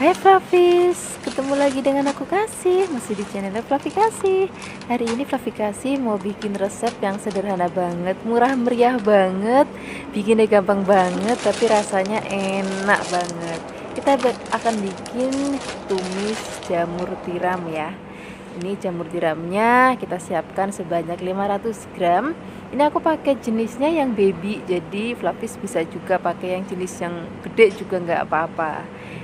Hai Flavis, ketemu lagi dengan aku Kasih, masih di channel Flavi Kasih. Hari ini Flavi Kasih mau bikin resep yang sederhana banget, murah meriah banget, bikinnya gampang banget, tapi rasanya enak banget. Kita akan bikin tumis jamur tiram ya. Ini jamur tiramnya kita siapkan sebanyak 500 gram. Ini aku pakai jenisnya yang baby, jadi Flavis bisa juga pakai yang jenis yang gede juga nggak apa-apa.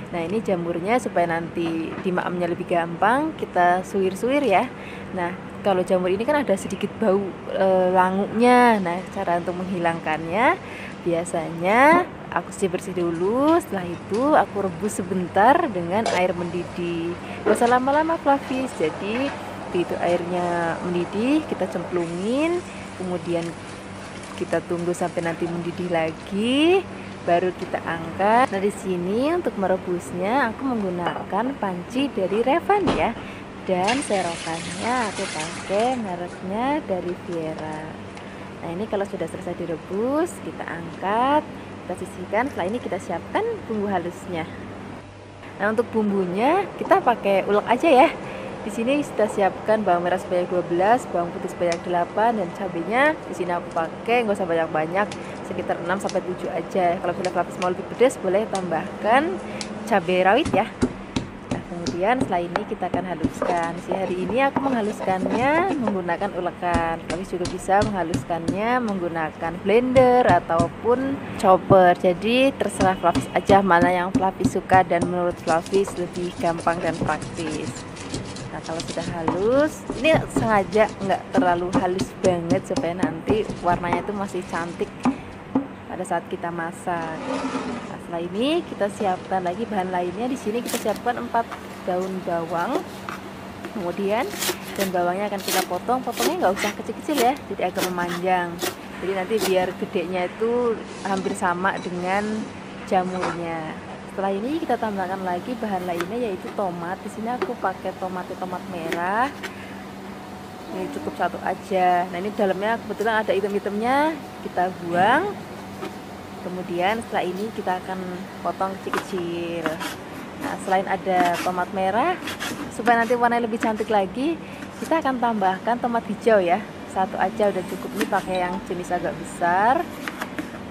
Nah ini jamurnya supaya nanti dimakamnya lebih gampang kita suwir-suwir ya. Nah kalau jamur ini kan ada sedikit bau e, languknya. Nah cara untuk menghilangkannya biasanya aku bersih-bersih dulu. Setelah itu aku rebus sebentar dengan air mendidih. Gak usah lama-lama Flavis Jadi begitu airnya mendidih kita cemplungin. Kemudian kita tunggu sampai nanti mendidih lagi baru kita angkat. Nah, di sini untuk merebusnya aku menggunakan panci dari Revan ya. Dan serokannya aku pakai mereknya dari Viera. Nah, ini kalau sudah selesai direbus, kita angkat, kita sisihkan. Setelah ini kita siapkan bumbu halusnya. Nah, untuk bumbunya kita pakai ulek aja ya. Di sini kita siapkan bawang merah sebanyak 12, bawang putih sebanyak 8 dan cabenya di sini aku pakai nggak usah banyak-banyak, sekitar 6 sampai 7 aja. Kalau sudah lapis mau lebih pedas boleh tambahkan cabai rawit ya. Nah, kemudian setelah ini kita akan haluskan. Si hari ini aku menghaluskannya menggunakan ulekan. Tapi juga bisa menghaluskannya menggunakan blender ataupun chopper. Jadi terserah Flavis aja mana yang Flavis suka dan menurut Flavis lebih gampang dan praktis nah kalau sudah halus ini sengaja nggak terlalu halus banget supaya nanti warnanya itu masih cantik pada saat kita masak. Nah, setelah ini kita siapkan lagi bahan lainnya. Di sini kita siapkan 4 daun bawang. Kemudian daun bawangnya akan kita potong. Potongnya nggak usah kecil-kecil ya jadi agak memanjang. Jadi nanti biar gedenya itu hampir sama dengan jamurnya. Setelah ini kita tambahkan lagi bahan lainnya yaitu tomat. Di sini aku pakai tomat tomat merah. Ini cukup satu aja. Nah ini dalamnya kebetulan ada item-itemnya. Kita buang kemudian setelah ini kita akan potong kecil-kecil nah selain ada tomat merah supaya nanti warnanya lebih cantik lagi kita akan tambahkan tomat hijau ya. Satu aja udah cukup ini pakai yang jenis agak besar.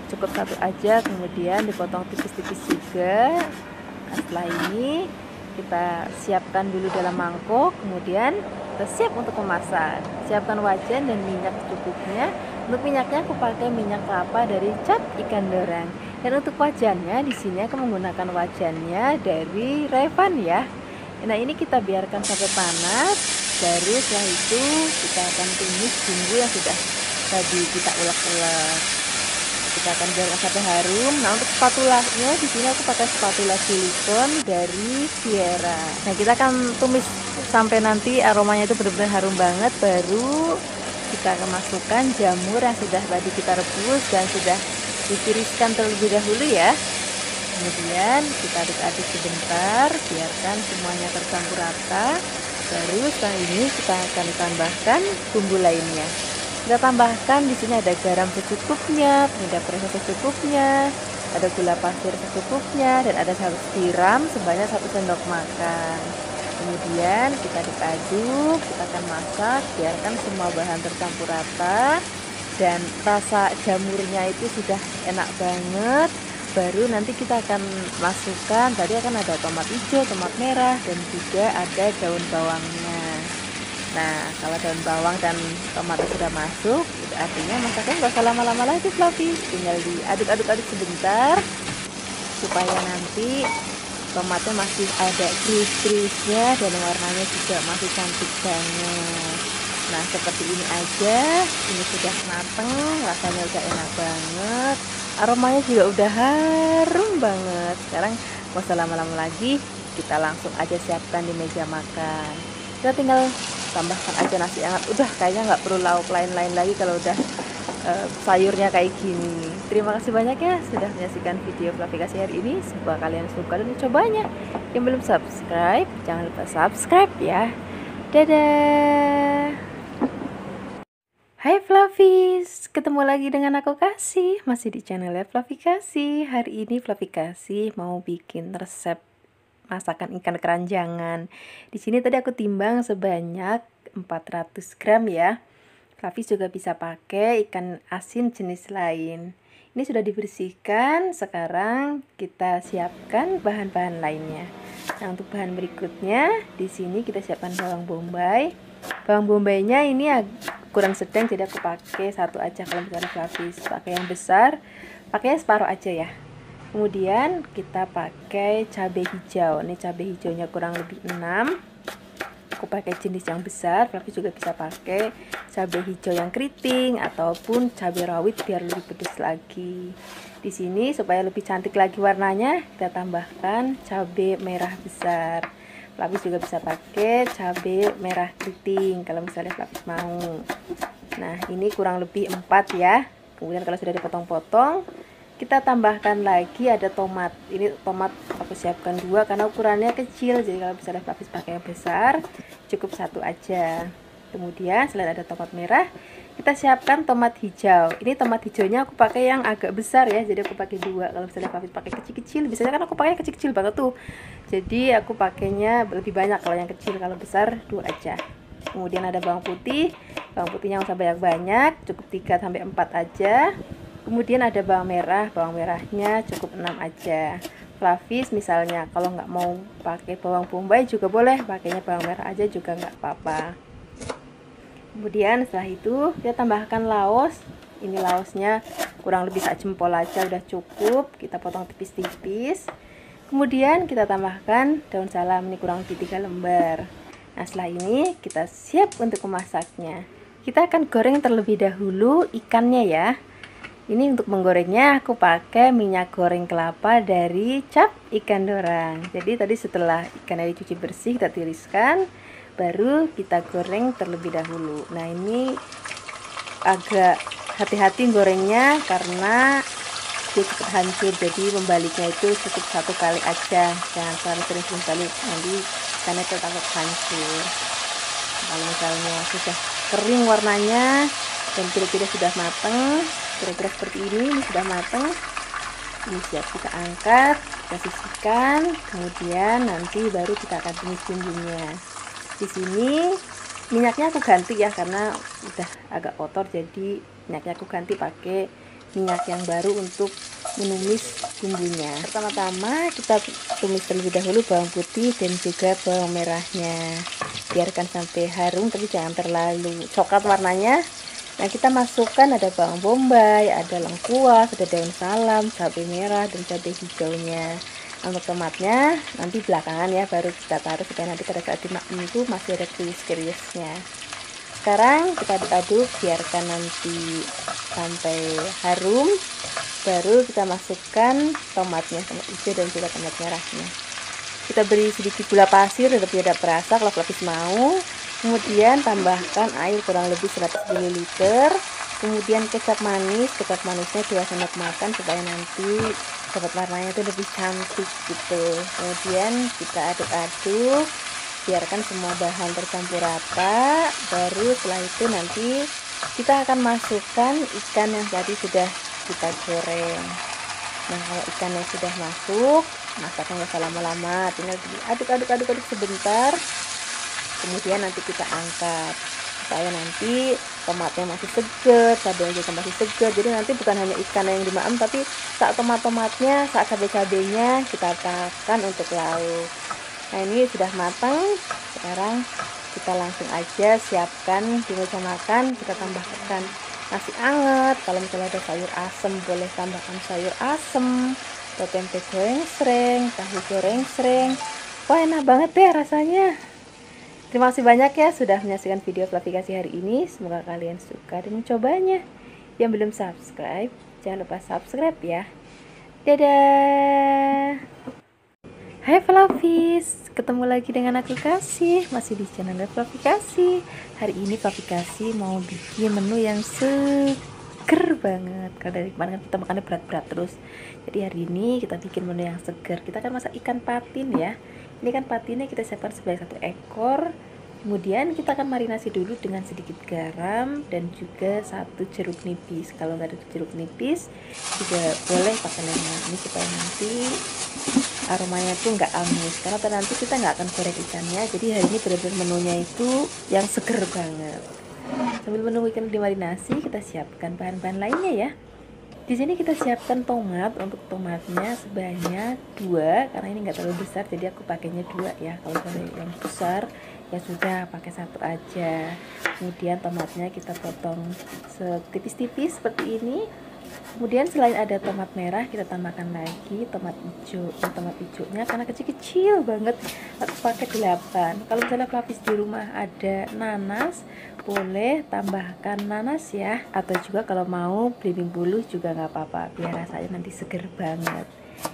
Cukup satu aja kemudian dipotong tipis-tipis juga. Nah, setelah ini kita siapkan dulu dalam mangkok kemudian kita siap untuk memasak. Siapkan wajan dan minyak secukupnya untuk minyaknya aku pakai minyak kelapa dari cap ikan dorang. Dan untuk wajannya di sini aku menggunakan wajannya dari Revan ya. Nah ini kita biarkan sampai panas. Baru setelah itu kita akan tumis bumbu yang sudah tadi kita ulek-ulek kita akan biarkan sampai harum. Nah untuk spatulanya di sini aku pakai spatula silikon dari Sierra. Nah kita akan tumis sampai nanti aromanya itu benar-benar harum banget baru kita masukkan jamur yang sudah tadi kita rebus dan sudah ditiriskan terlebih dahulu ya. Kemudian kita aduk-aduk sebentar biarkan semuanya tercampur rata. Baru setelah ini kita akan tambahkan bumbu lainnya. Kita tambahkan di sini ada garam secukupnya, penyedap rasa secukupnya, ada gula pasir secukupnya, dan ada saus tiram sebanyak satu sendok makan. Kemudian kita aduk, kita akan masak, biarkan semua bahan tercampur rata dan rasa jamurnya itu sudah enak banget. Baru nanti kita akan masukkan, tadi akan ada tomat hijau, tomat merah, dan juga ada daun bawangnya. Nah, kalau daun bawang dan tomat sudah masuk, itu artinya masaknya nggak usah lama-lama lagi, Fluffy. Tinggal diaduk-aduk-aduk sebentar supaya nanti tomatnya masih ada kris-krisnya dan warnanya juga masih cantik banget. Nah, seperti ini aja. Ini sudah mateng, rasanya udah enak banget. Aromanya juga udah harum banget. Sekarang nggak usah lama-lama lagi, kita langsung aja siapkan di meja makan. Kita tinggal tambahkan aja nasi hangat udah kayaknya nggak perlu lauk lain-lain lagi kalau udah uh, sayurnya kayak gini terima kasih banyak ya sudah menyaksikan video aplikasi hari ini semoga kalian suka dan mencobanya yang belum subscribe jangan lupa subscribe ya dadah Hai Flavis, ketemu lagi dengan aku Kasih, masih di channelnya Flavikasi. Hari ini Flavikasi mau bikin resep masakan ikan keranjangan. Di sini tadi aku timbang sebanyak 400 gram ya. Flavis juga bisa pakai ikan asin jenis lain. Ini sudah dibersihkan, sekarang kita siapkan bahan-bahan lainnya. Nah, untuk bahan berikutnya, di sini kita siapkan bawang bombay. Bawang bombaynya ini kurang sedang, jadi aku pakai satu aja kalau misalnya Flavis. Pakai yang besar, pakai separuh aja ya. Kemudian kita pakai cabai hijau. Ini cabai hijaunya kurang lebih 6 aku pakai jenis yang besar tapi juga bisa pakai cabai hijau yang keriting ataupun cabai rawit biar lebih pedas lagi. Di sini supaya lebih cantik lagi warnanya kita tambahkan cabai merah besar. Lapis juga bisa pakai cabai merah keriting kalau misalnya lapis mau. Nah ini kurang lebih 4 ya. Kemudian kalau sudah dipotong-potong kita tambahkan lagi ada tomat. Ini tomat aku siapkan dua karena ukurannya kecil jadi kalau misalnya lapis pakai yang besar cukup satu aja. Kemudian selain ada tomat merah kita siapkan tomat hijau. Ini tomat hijaunya aku pakai yang agak besar ya jadi aku pakai dua. Kalau misalnya lapis pakai kecil-kecil biasanya kan aku pakai kecil-kecil banget tuh. Jadi aku pakainya lebih banyak kalau yang kecil. Kalau besar dua aja. Kemudian ada bawang putih. Bawang putihnya usah banyak-banyak cukup 3 sampai 4 aja. Kemudian ada bawang merah. Bawang merahnya cukup 6 aja flavis misalnya. Kalau nggak mau pakai bawang bombay juga boleh pakainya bawang merah aja juga nggak apa-apa. Kemudian setelah itu kita tambahkan laos. Ini laosnya kurang lebih sak jempol aja udah cukup. Kita potong tipis-tipis. Kemudian kita tambahkan daun salam ini kurang lebih 3 lembar. Nah setelah ini kita siap untuk memasaknya. Kita akan goreng terlebih dahulu ikannya ya ini untuk menggorengnya aku pakai minyak goreng kelapa dari cap ikan dorang. Jadi tadi setelah ikannya dicuci bersih kita tiriskan, baru kita goreng terlebih dahulu. Nah ini agak hati-hati gorengnya karena dia cepat hancur. Jadi membaliknya itu cukup satu kali aja, jangan terlalu sering-sering balik. Nanti ikannya tetap hancur. Kalau misalnya sudah kering warnanya dan kira-kira sudah matang, kira-kira seperti ini ini sudah matang. Ini siap kita angkat kita sisihkan. Kemudian nanti baru kita akan tumis bumbunya. Di sini minyaknya aku ganti ya karena udah agak kotor jadi minyaknya aku ganti pakai minyak yang baru untuk menumis bumbunya. Pertama-tama kita tumis terlebih dahulu bawang putih dan juga bawang merahnya. Biarkan sampai harum tapi jangan terlalu coklat warnanya Nah kita masukkan ada bawang bombay, ada lengkuas, ada daun salam, cabai merah dan cabai hijaunya. Untuk tomatnya nanti belakangan ya baru kita taruh supaya nanti pada saat dimakan itu masih ada krius-kriusnya. Sekarang kita aduk-aduk biarkan nanti sampai harum. Baru kita masukkan tomatnya, tomat hijau dan juga tomat merahnya. Kita beri sedikit gula pasir agar tidak perasa kalau pelapis mau kemudian tambahkan air kurang lebih 100 ml kemudian kecap manis kecap manisnya 2 sendok makan supaya nanti dapat warnanya itu lebih cantik gitu. Kemudian kita aduk-aduk biarkan semua bahan tercampur rata baru setelah itu nanti kita akan masukkan ikan yang tadi sudah kita goreng. Nah kalau ikannya sudah masuk masaknya nggak lama-lama tinggal aduk-aduk-aduk-aduk sebentar kemudian nanti kita angkat. Supaya nanti tomatnya masih segar cabenya juga masih segar jadi nanti bukan hanya ikan yang dimakan tapi saat tomat-tomatnya saat cabai-cabainya kita tahan untuk lauk. Nah ini sudah matang. Sekarang kita langsung aja siapkan di meja makan. Kita tambahkan nasi anget. Kalau misalnya ada sayur asem boleh tambahkan sayur asem. Atau tempe goreng sereng tahu goreng sereng wah enak banget deh rasanya Terima kasih banyak ya sudah menyaksikan video aplikasi hari ini. Semoga kalian suka dan mencobanya. Yang belum subscribe, jangan lupa subscribe ya. Dadah. Hai Flavis, ketemu lagi dengan aku Kasih, masih di channel Flavikasi. Hari ini Flavikasi mau bikin menu yang seger banget. Karena dari kemarin kan kita makannya berat-berat terus. Jadi hari ini kita bikin menu yang seger. Kita akan masak ikan patin ya ini kan patinnya kita siapkan sebagai satu ekor. Kemudian kita akan marinasi dulu dengan sedikit garam dan juga satu jeruk nipis. Kalau nggak ada jeruk nipis juga boleh pakai lemon ini supaya nanti aromanya tuh nggak amis karena nanti kita nggak akan goreng ikannya. Jadi hari ini benar-benar menunya itu yang seger banget. Sambil menunggu ikan dimarinasi kita siapkan bahan-bahan lainnya ya di sini kita siapkan tomat. Untuk tomatnya sebanyak dua karena ini enggak terlalu besar jadi aku pakainya dua ya. Kalau yang besar ya sudah pakai satu aja. Kemudian tomatnya kita potong setipis-tipis seperti ini kemudian selain ada tomat merah kita tambahkan lagi tomat hijau nah, tomat hijaunya karena kecil-kecil banget aku pakai 8 kalau misalnya pelapis di rumah ada nanas boleh tambahkan nanas ya. Atau juga kalau mau belimbing bulu juga nggak apa-apa biar rasanya nanti seger banget.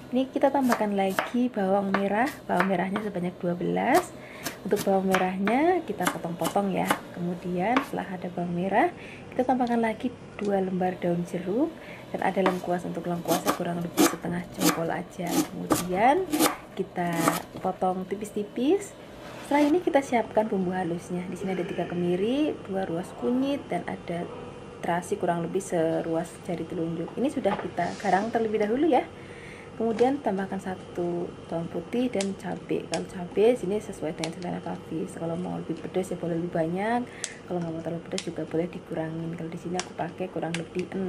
Ini kita tambahkan lagi bawang merah. Bawang merahnya sebanyak 12 untuk bawang merahnya kita potong-potong ya. Kemudian setelah ada bawang merah kita tambahkan lagi dua lembar daun jeruk dan ada lengkuas untuk lengkuasnya kurang lebih setengah jempol aja. Kemudian kita potong tipis-tipis. Setelah ini kita siapkan bumbu halusnya. Di sini ada tiga kemiri dua ruas kunyit dan ada terasi kurang lebih seruas jari telunjuk. Ini sudah kita garang terlebih dahulu ya kemudian tambahkan satu bawang putih dan cabai kalau cabai sini sesuai dengan selera Hafiz kalau mau lebih pedas ya boleh lebih banyak. Kalau nggak mau terlalu pedas juga boleh dikurangin. Kalau di sini aku pakai kurang lebih 6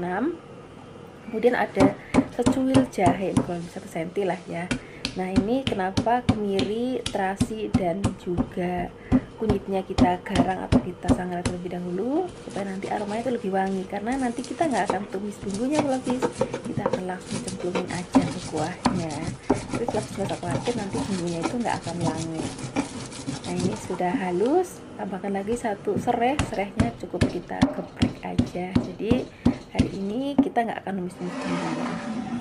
kemudian ada secuil jahe kurang satu senti lah ya. Nah ini kenapa kemiri terasi dan juga kunyitnya kita garang atau kita sangat terlebih dahulu supaya nanti aromanya itu lebih wangi. Karena nanti kita nggak akan tumis bumbunya lebih kita akan langsung cemplungin aja ke kuahnya. Tapi kalau sudah khawatir nanti bumbunya itu nggak akan wangi. Nah ini sudah halus. Tambahkan lagi satu serai serehnya cukup kita geprek aja. Jadi hari ini kita nggak akan numis-numis bumbunya.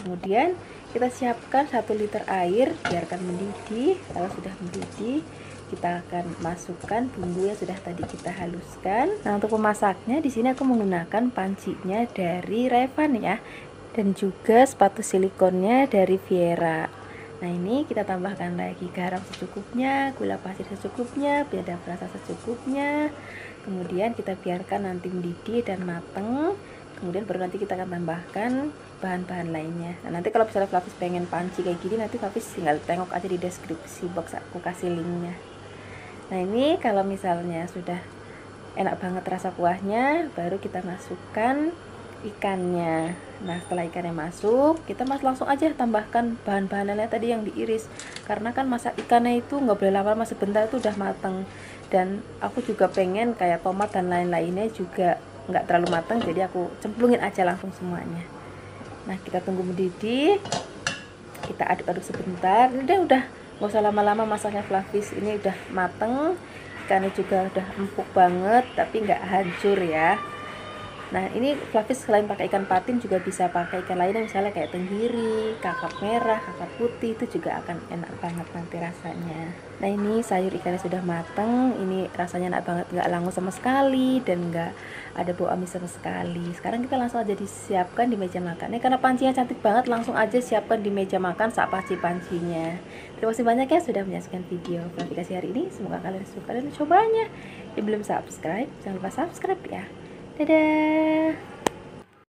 Kemudian kita siapkan satu liter air biarkan mendidih. Kalau sudah mendidih kita akan masukkan bumbu yang sudah tadi kita haluskan. Nah, untuk memasaknya di sini aku menggunakan pancinya dari Revan ya dan juga sepatu silikonnya dari Viera. Nah, ini kita tambahkan lagi garam secukupnya, gula pasir secukupnya, penyedap rasa secukupnya. Kemudian kita biarkan nanti mendidih dan mateng. Kemudian baru nanti kita akan tambahkan bahan-bahan lainnya. Nah, nanti kalau misalnya Flavis pengen panci kayak gini, nanti Flavis tinggal tengok aja di deskripsi box aku kasih linknya nah ini kalau misalnya sudah enak banget rasa kuahnya baru kita masukkan ikannya. Nah setelah ikannya masuk kita mas langsung aja tambahkan bahan-bahan lainnya tadi yang diiris. Karena kan masak ikannya itu nggak boleh lama-lama sebentar itu udah mateng. Dan aku juga pengen kayak tomat dan lain-lainnya juga nggak terlalu mateng jadi aku cemplungin aja langsung semuanya. Nah kita tunggu mendidih kita aduk-aduk sebentar. Ini udah nggak usah lama-lama masaknya flavis ini udah mateng ikannya juga udah empuk banget tapi nggak hancur ya Nah ini Flavis selain pakai ikan patin juga bisa pakai ikan lainnya misalnya kayak tenggiri, kakap merah, kakap putih itu juga akan enak banget nanti rasanya. Nah ini sayur ikannya sudah mateng, ini rasanya enak banget, nggak langu sama sekali dan nggak ada bau amis sama sekali. Sekarang kita langsung aja disiapkan di meja makan. Ini karena pancinya cantik banget, langsung aja siapkan di meja makan saat panci pancinya. Terima kasih banyak ya sudah menyaksikan video klarifikasi hari ini. Semoga kalian suka dan cobanya. Yang belum subscribe, jangan lupa subscribe ya. Dadah!